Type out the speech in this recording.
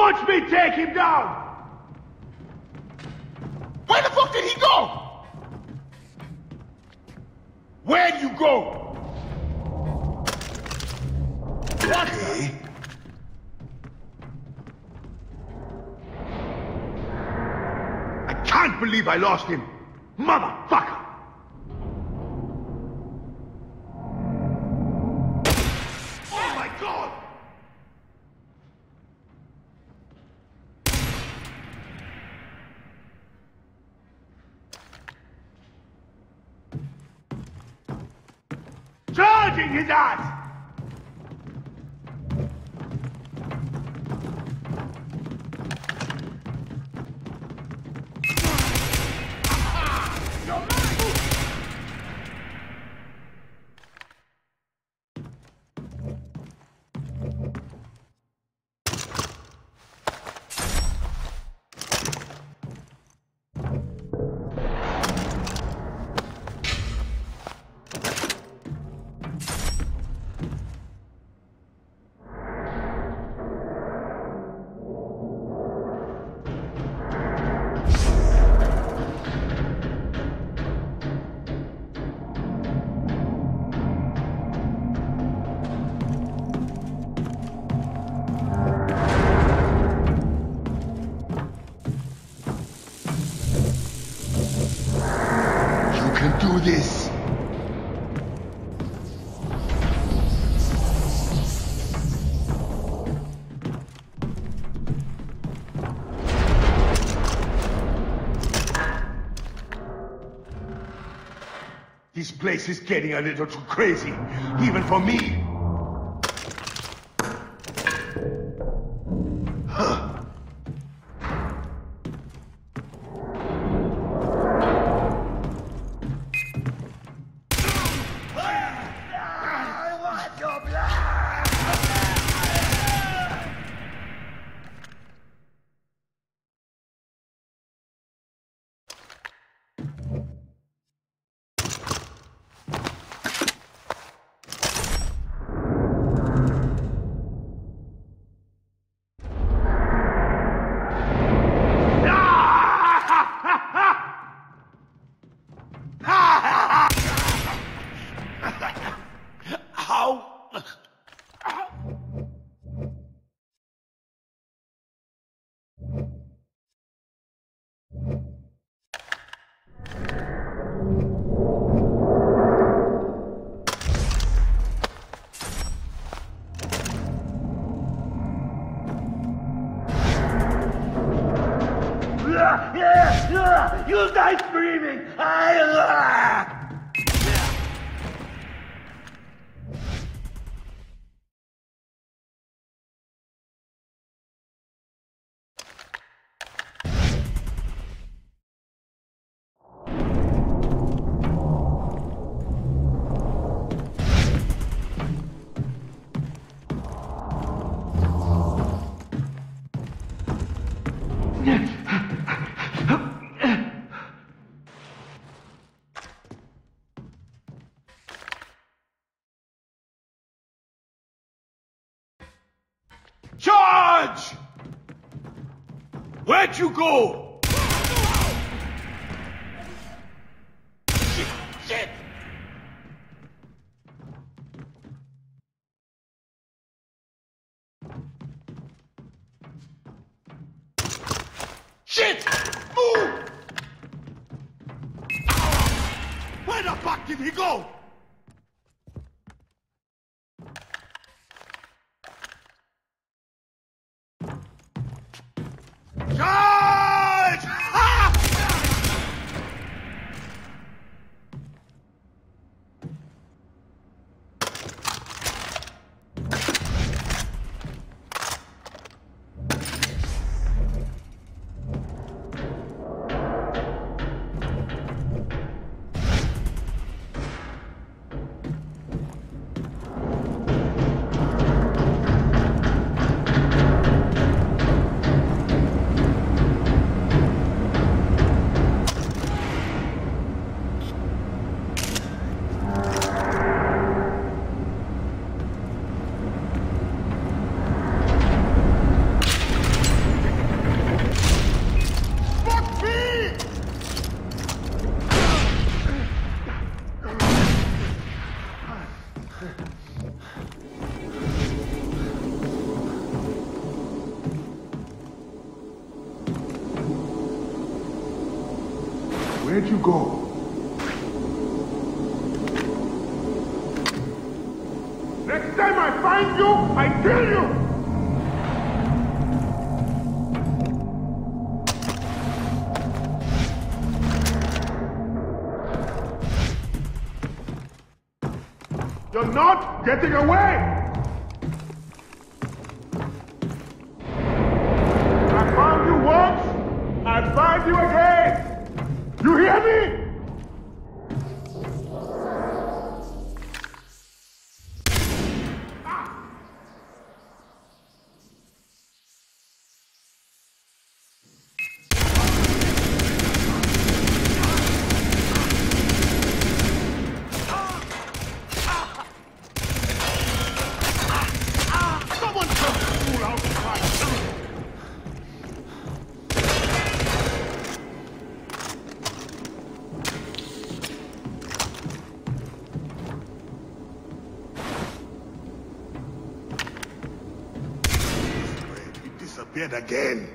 Watch me take him down! Where the fuck did he go? Where'd you go? Okay. I can't believe I lost him. Motherfucker! Charging his ass! This place is getting a little too crazy, even for me. You die screaming! I... Charge! Where'd you go? Shit! Shit! Shit! Move! Where the fuck did he go? Where'd you go? Next time I find you, I kill you! You're not getting away! I found you once, I find you again! You hear me? appeared again.